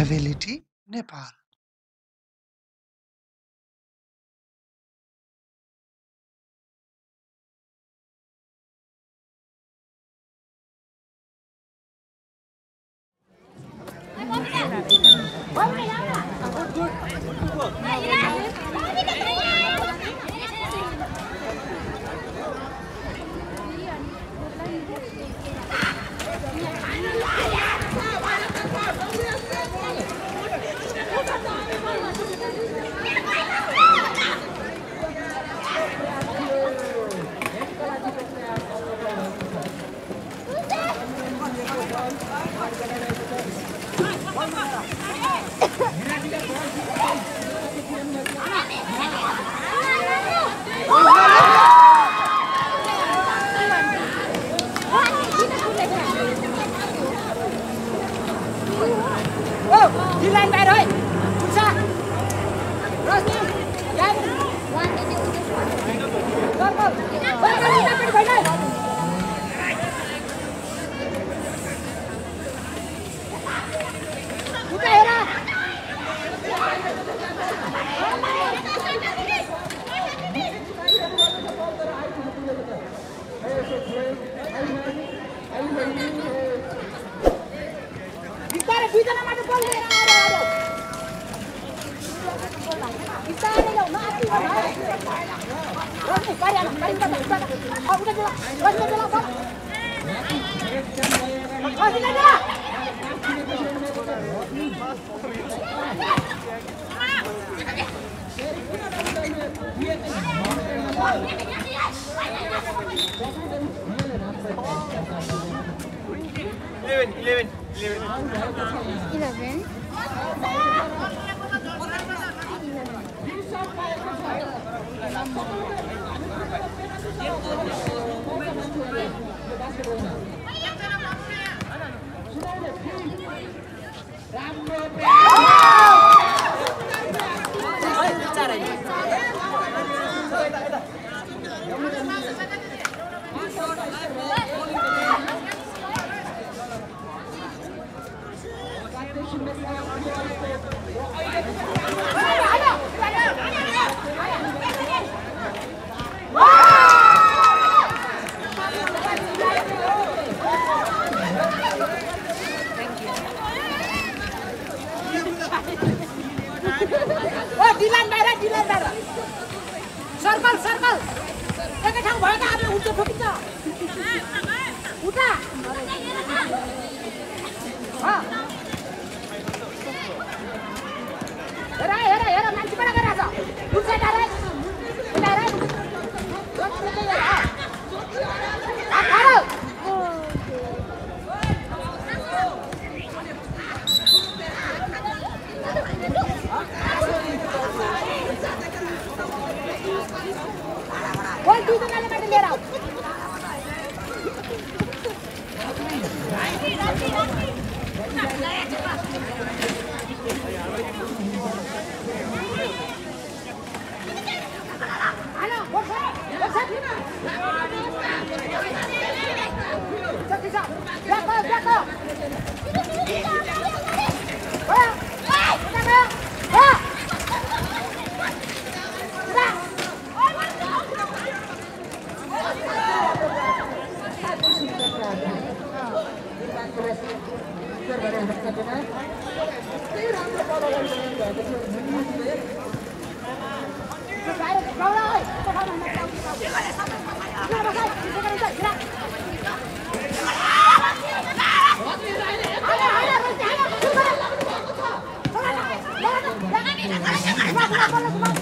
Haveli Nepal 11 11 11 11 ¡Dando pe! Kenapa?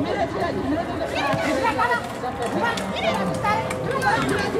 Thank you.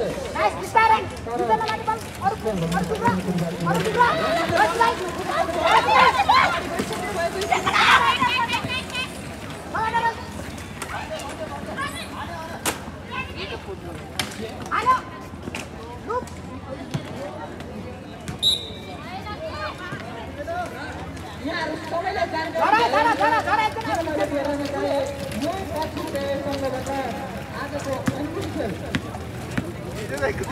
Nice 出ないく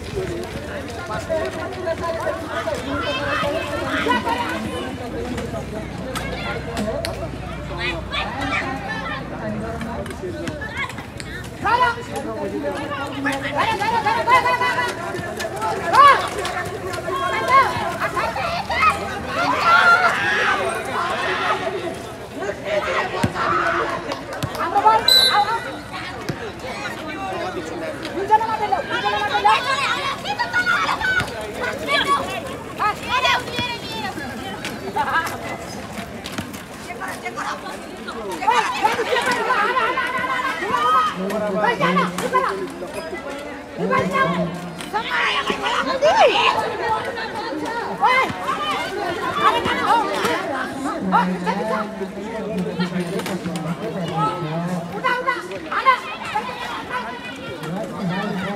Go! Udah, udah, ada.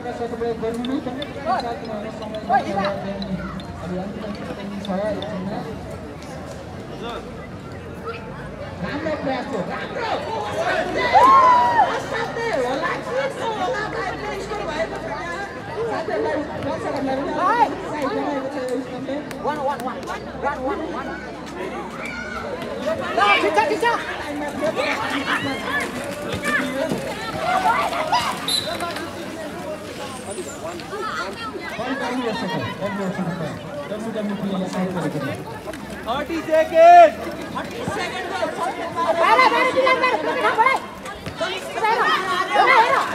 दर्शकहरूलाई पनि side बनाएको छ यो स्कोरले One, one, one, one, one, one. ल, ठिक छ, ठिक छ। बाह्र, बाह्र, बिलान, बाह्र, पुग्ने ठाउँ भयो है। हेर, हेर, हेर।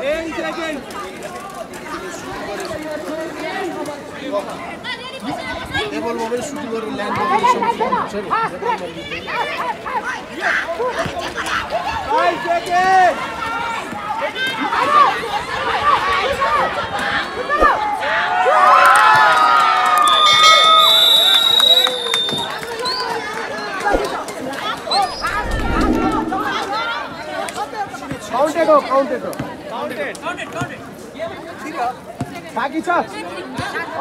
Ten seconds. কেবল মোবাইল শুটিং করে land Counted, oh, counted, oh. counted, counted, counted. बाँकी छ।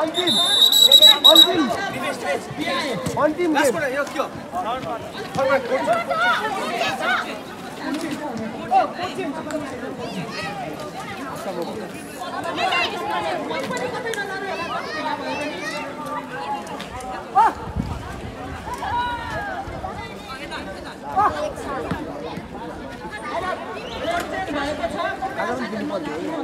अन्तिम अन्तिम अन्तिम गेम यो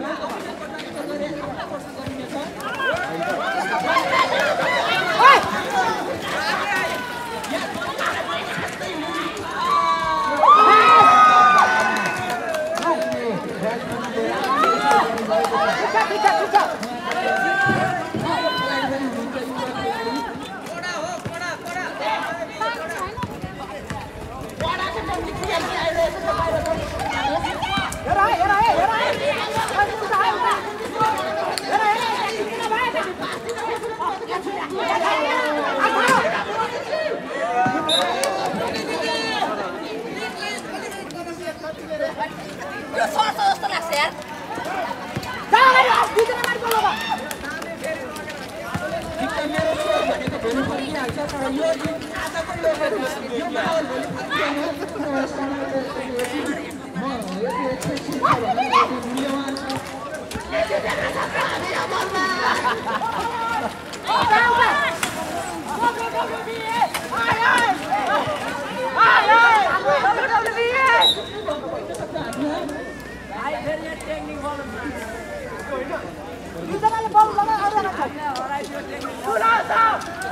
यो दिन आजको यो यो माहौल मूल्यवान छ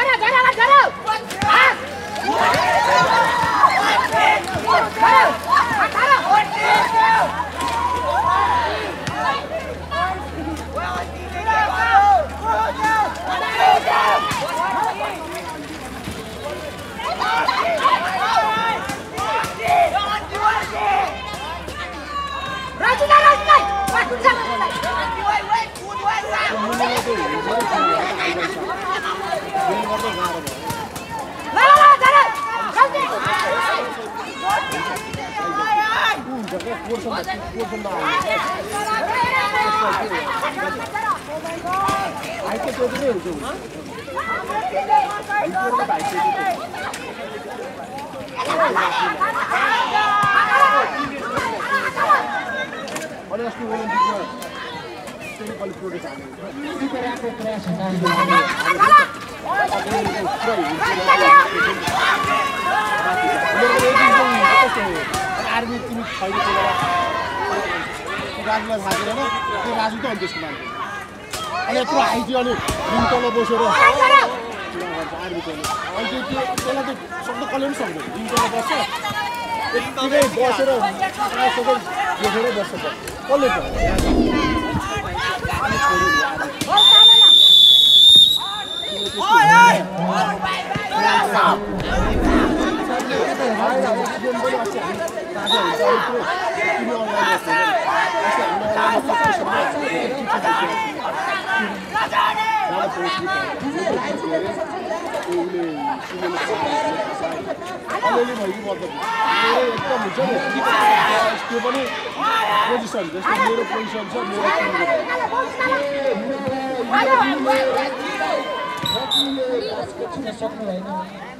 What? प्रयास आर्मी तिमी छैन राजुलाई छैन त्यो राजु त अनि त्यसको मान्छे अनि यत्रो हाइटी अनि तल बसेर आर्मी अनि त्यो त्यो त्यसलाई त सक्दो कसले पनि सक्दैन। रुम तल बस्छ। यत्तिकै बसेर सबै देखेरै बस्छ। त? कसले त हुन्छ नि त्यो पनि पोजिसन जस्तो मेरो पोजिसन छ सक्नु भएन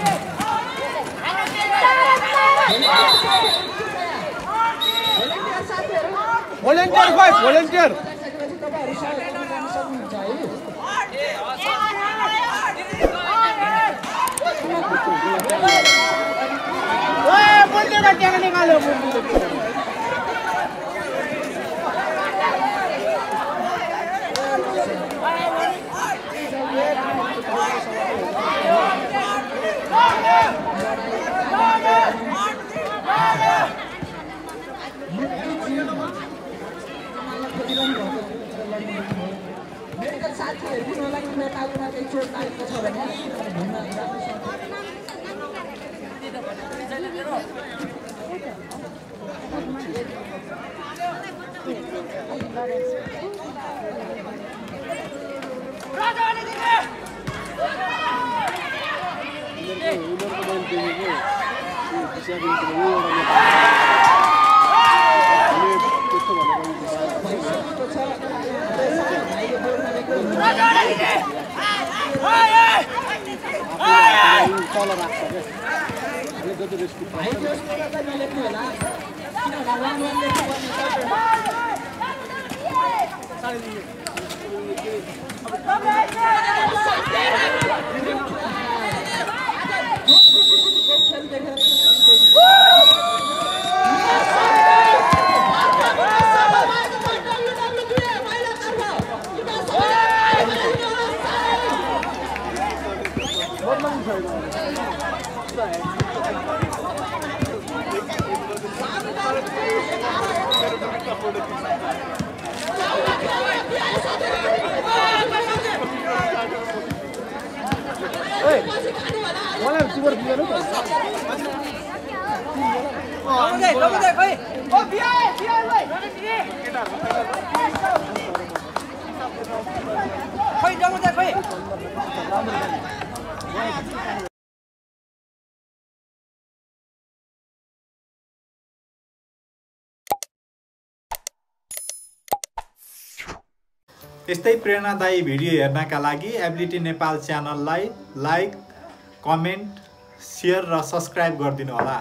volunteer guys volunteer ओए बोल दे बेटा निकालो बोल दे साथीहरू उनीहरूलाई नेपालीमा केही चोट लागेको छ भने उनीहरूको मान्छे तल राख्छ क्या जति रेस्पेक्ट नलेख्नु होला किनभने वान वान यस्तै प्रेरणादायी भिडियो हेर्नका लागि एबिलिटी नेपाल च्यानललाई लाइक कमेन्ट सेयर र सब्सक्राइब गरिदिनु होला